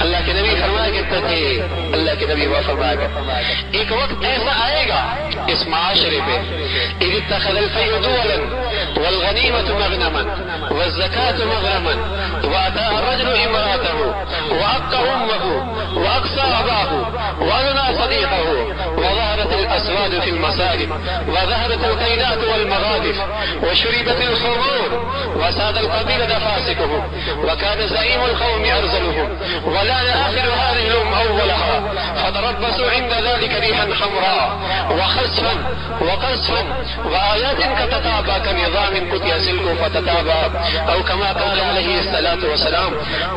اللہ کے نبی فرمائے کہ تجھے اللہ کے نبی وفر باگا ایک وقت ایسا آئے گا اس معاشرے پہ إذ اتخذ الفیر دولا والغنیمة مغنما والزکاة مغرما واتا الرجل امرأته وعقا ام في وذهبت القينات والمغادف وشربت الخمور وساد القبيلة فاسقهم وكان زعيم القوم أرزلهم ولان آخر هذه الأم أولها فتربصوا عند ذلك ريحا حمراء وخسفا وقصفا وآيات كتتابى كنظام قد يسلك فتتابى أو كما قال عليه الصلاة والسلام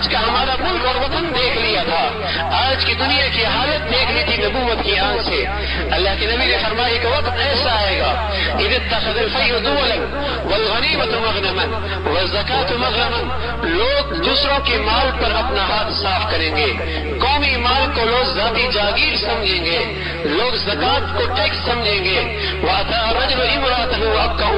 آج کا ہمارا ملک اور وطن دیکھ لیا تھا۔ آج کی دنیا کی حالت دیکھ لی تھی نبوت کی آنکھ سے۔ اللہ کے نبی نے فرمایا کہ وقت ایسا آئے گا۔ اذ مغنما لوگ دوسروں کے مال پر اپنا ہاتھ صاف کریں گے۔ قومی مال کو لوگ ذاتی جاگیر سمجھیں گے۔ لوگ زکات کو ٹیکس سمجھیں گے۔ وَأَتَى الرَّجُلُ امْرَأَتَهُ وَأَبْقَى أُمَّهُ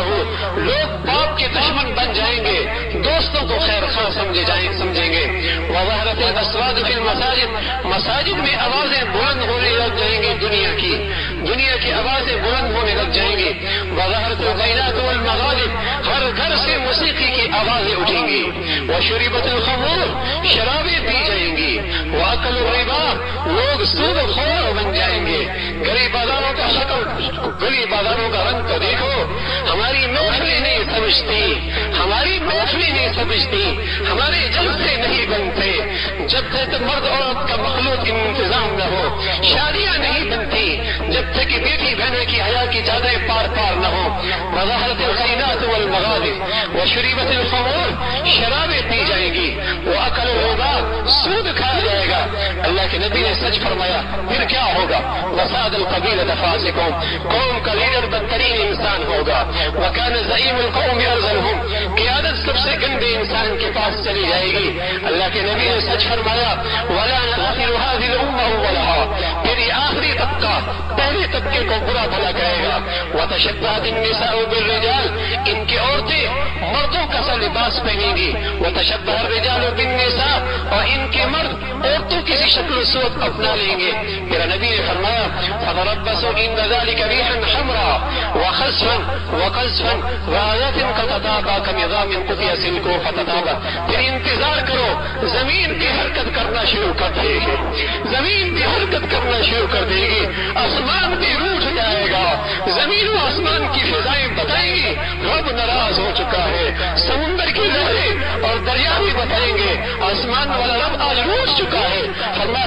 وَأَدْنَى لوگ باپ کے دشمن بن جائیں گے۔ دوستوں کو خیر خواہ سمجھے جائیں سمجھیں گے۔ وَظَهَرَتِ الْأَصْوَاتُ فِي الْمَسَاجِدِ۔ مساجد میں آوازیں بلند ہونے لگ جائیں گی دنیا کی۔ دنیا کی آوازیں بلند ہونے لگ جائیں گی وظهرت الغينات والمغالب ہر گھر سے موسیقی کی آوازیں اٹھیں گی۔ وشربت الخمور۔ شرابیں پی جائیں گی۔ واکل الربا۔ لوگ سود خور بن جائیں گے۔ گلی بازاروں کا شکل گلی بازاروں کا رنگ تو دیکھو۔ سمجھتی، ہماری محفلیں نہیں سمجھتی، ہمارے جلسے نہیں بنتے۔ جب تک مرد عورت کا مخلوق انتظام نہ ہو، شادیاں نہیں بنتی۔ جب تک کہ بیٹی بہنوں کی حیا کی چادریں پار پار نہ ہو وضاحت الخینات والمغارب وشریبت الخمور شرابیں پی جائیں گی۔ وہ عقل ہوگا سود کھایا جائے گا۔ اللہ کے نبی نے سچ فرمایا، پھر کیا ہوگا؟ وساد القبیل دفاظ قوم کا لیڈر بدترین انسان ہوگا. وکان ضعیم القوم ارزلهم قیادت سب سے گندے انسان کے پاس چلی جائے گی. اللہ کے نبی نے سچ فرمایا، ولا آخر هذه الامه ولها. پھر آخری طبقہ پہلے طبقے کو برا بھلا کہے گا. وتشبهت النساء بالرجال. ان کی عورتیں مردوں کا سا لباس پہنیں گی. وتشبه الرجال بالنساء. اور ان کے شکل و صورت اپنا لیں گے۔ میرا نبی نے فرمایا فتربصوا ان ذلك ريحا حمراء وخسفا وقذفا وآيات كتتابع كنظام قطع سلكه فتتابع پھر انتظار کرو، زمین کی حرکت کرنا شروع کر دے گی۔ زمین کی حرکت کرنا شروع کر دے گی۔ آسمان بھی روٹ جائے گا۔ زمین و آسمان کی فضائیں بتائیں گی۔ رب ناراض ہو چکا ہے۔ سمندر کی لہریں اور دریا بھی بتائیں گے۔ آسمان والا رب آج روٹ چکا ہے۔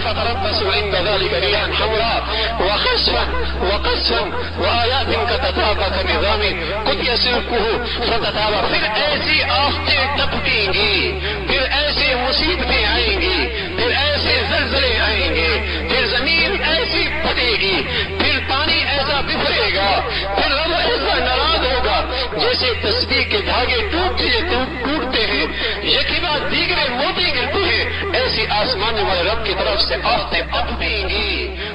فتربصوا عند ذلك ريحا حمراء وخسفا وقصفا وآيات كتتابع كنظام قطع سلكه فتتابع. پھر ایسی آفتیں ٹپکیں گی پھر ایسے مصیبتیں آئیں گی پھر ایسے زلزلے آئیں گے پھر زمین ایسی پھٹے گی پھر پانی ایسا بفرے گا پھر رب ایسا ناراض ہوگا جیسے کے دھاگے ٹوٹتے فرمانے والے رب کی طرف سے آہتے اب بھی گی